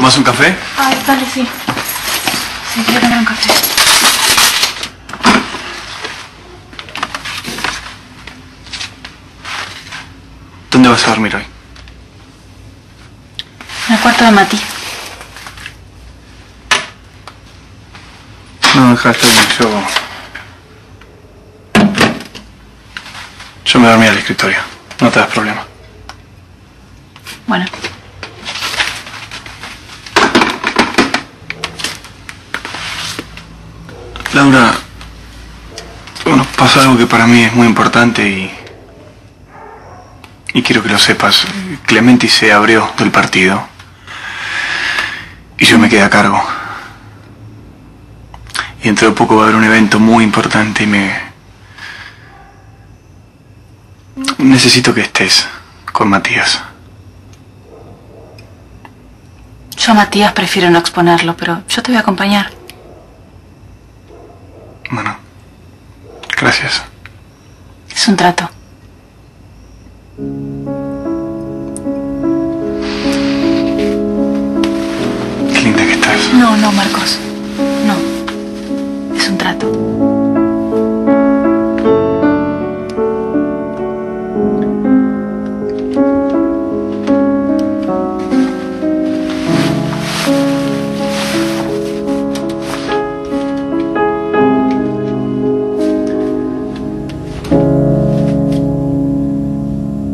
¿Tomas un café? Ay, dale, sí. Sí, quiero tomar un café. ¿Dónde vas a dormir hoy? En el cuarto de Mati. No, deja, está bien. Yo... Yo me dormí al escritorio. No te das problema. Bueno. Laura, bueno, pasó algo que para mí es muy importante y... Y quiero que lo sepas. Clementi se abrió del partido. Y yo me quedé a cargo. Y dentro de poco va a haber un evento muy importante y me... Necesito que estés con Matías. Yo a Matías prefiero no exponerlo, pero yo te voy a acompañar. Bueno, gracias. Es un trato. Qué linda que estás. No, no, Marcos.